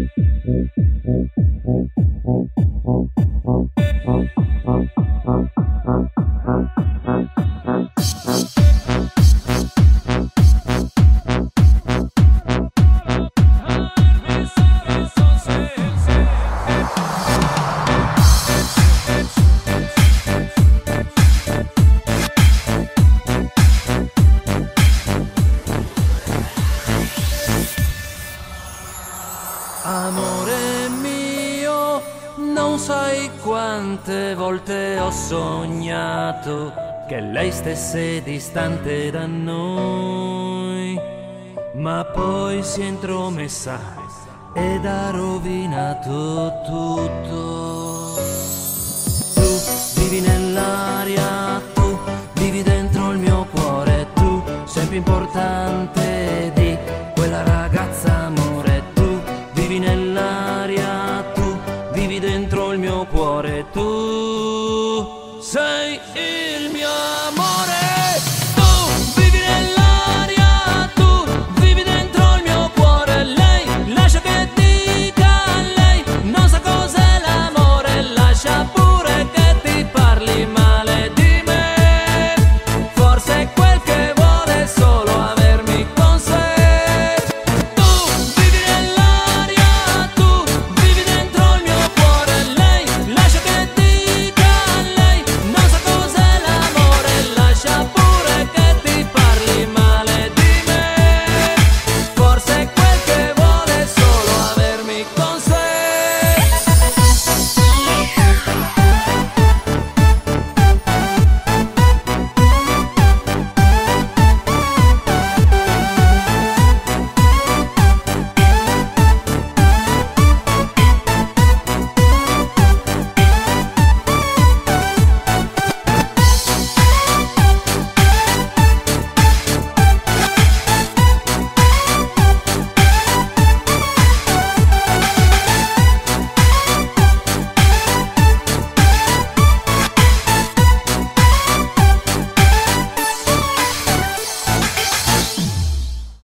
Oh, oh, oh, oh. Quante volte ho sognato che lei stesse distante da noi, ma poi si è intromessa ed ha rovinato tutto. Tu vivi nell'aria, tu vivi dentro il mio cuore, tu sei più importante cuore tu sei il mio amore.